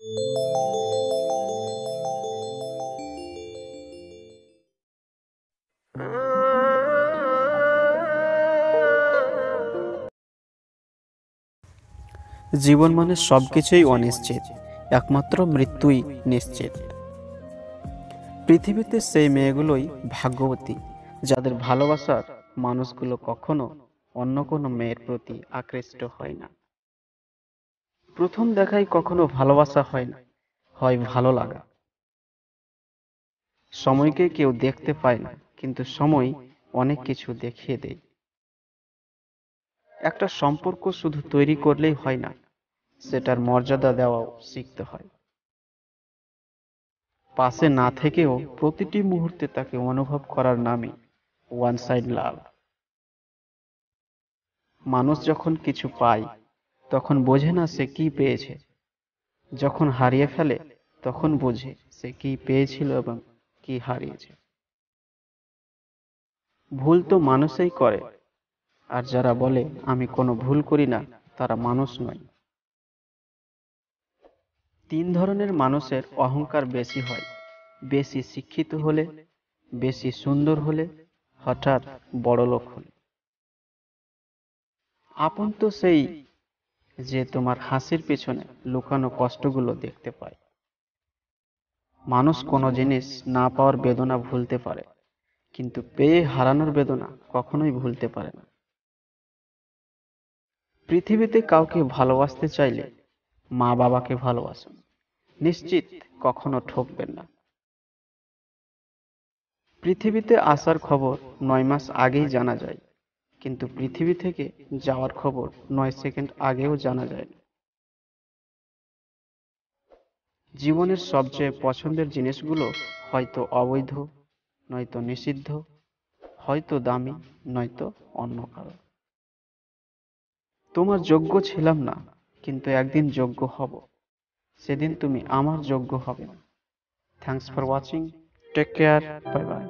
জীবন মানে সব কিছুই অনিশ্চিত, একমাত্র মৃত্যুই নিশ্চিত। পৃথিবীতে সেই মেয়েগুলোই ভাগ্যবতী, যাদের ভালোবাসার মানুষগুলো কখনো অন্য কোনো মেয়ের প্রতি আকৃষ্ট হয় না। প্রথম দেখাই কখনো ভালোবাসা হয় না, হয় ভালো লাগা। সময়কে কেউ দেখতে পায় না, কিন্তু সময় অনেক কিছু দেখিয়ে দেয়। একটা সম্পর্ক শুধু তৈরি করলেই হয় না, সেটার মর্যাদা দেওয়াও শিখতে হয়। পাশে না থেকেও প্রতিটি মুহূর্তে তাকে অনুভব করার নামই ওয়ান সাইড লাভ। মানুষ যখন কিছু পায় তখন বোঝে না সে কি পেয়েছে। যখন হারিয়ে ফেলে, তখন বোঝে সে কি পেয়েছিল এবং কি হারিয়েছে। ভুল তো মানুষই করে, আর যারা বলে, আমি কোনো ভুল করি না, তারা মানুষ নয়। তিন ধরনের মানুষের অহংকার বেশি হয়। বেশি শিক্ষিত হলে, বেশি সুন্দর হলে, হঠাৎ বড় লোক হলে। আপন তো সেই যে তোমার হাসির পেছনে লুকানো কষ্টগুলো দেখতে পায়। মানুষ কোনো জিনিস না পাওয়ার বেদনা ভুলতে পারে, কিন্তু পেয়ে হারানোর বেদনা কখনোই ভুলতে পারে না। পৃথিবীতে কাউকে ভালোবাসতে চাইলে মা বাবাকে ভালোবাসুন, নিশ্চিত কখনো ঠকবেন না। পৃথিবীতে আসার খবর নয় মাস আগেই জানা যায় কিন্তু পৃথিবী থেকে যাওয়ার খবর নয় সেকেন্ড আগেও জানা যায় জীবনের সবচেয়ে পছন্দের জিনিসগুলো হয়তো অবৈধ, নয়তো নিষিদ্ধ, হয়তো দামি, নয়তো অন্য কারও। তোমার যোগ্য ছিলাম না, কিন্তু একদিন যোগ্য হব। সেদিন তুমি আমার যোগ্য হবে। Thanks for watching take care bye bye